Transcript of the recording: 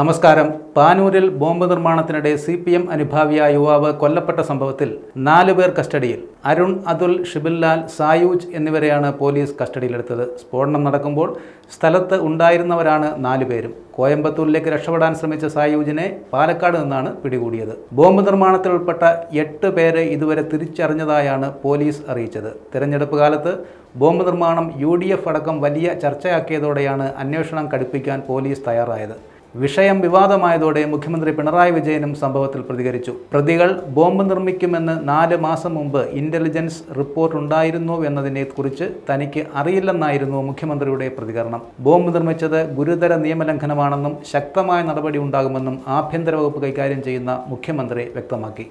നമസ്കാരം. പാനൂരിൽ ബോംബ് നിർമ്മാണത്തിനിടെ സി പി എം അനുഭാവിയായ യുവാവ് കൊല്ലപ്പെട്ട സംഭവത്തിൽ നാലുപേർ കസ്റ്റഡിയിൽ. അരുൺ അതുൽ ഷിബിൻലാൽ സായൂജ് എന്നിവരെയാണ് പോലീസ് കസ്റ്റഡിയിലെടുത്തത്. സ്ഫോടനം നടക്കുമ്പോൾ സ്ഥലത്ത് ഉണ്ടായിരുന്നവരാണ് നാലുപേരും കോയമ്പത്തൂരിലേക്ക് രക്ഷപ്പെടാൻ ശ്രമിച്ച സായൂജിനെ പാലക്കാട് നിന്നാണ് പിടികൂടിയത്. ബോംബ് നിർമ്മാണത്തിൽ ഉൾപ്പെട്ട എട്ട് പേരെ ഇതുവരെ തിരിച്ചറിഞ്ഞതായാണ് പോലീസ് അറിയിച്ചത്. തെരഞ്ഞെടുപ്പ് കാലത്ത് ബോംബ് നിർമ്മാണം യു അടക്കം വലിയ ചർച്ചയാക്കിയതോടെയാണ് അന്വേഷണം കടുപ്പിക്കാൻ പോലീസ് തയ്യാറായത്. വിഷയം വിവാദമായതോടെ മുഖ്യമന്ത്രി പിണറായി വിജയനും സംഭവത്തിൽ പ്രതികരിച്ചു. പ്രതികൾ ബോംബ് നിർമ്മിക്കുമെന്ന് നാല് മാസം മുമ്പ് ഇന്റലിജൻസ് റിപ്പോർട്ട് ഉണ്ടായിരുന്നു എന്നതിനെ കുറിച്ച് തനിക്ക് അറിയില്ലെന്നായിരുന്നു മുഖ്യമന്ത്രിയുടെ പ്രതികരണം. ബോംബ് നിർമ്മിച്ചത് ഗുരുതര നിയമലംഘനമാണെന്നും ശക്തമായ നടപടി ഉണ്ടാകുമെന്നും ആഭ്യന്തര വകുപ്പ് കൈകാര്യം ചെയ്യുന്ന മുഖ്യമന്ത്രി വ്യക്തമാക്കി.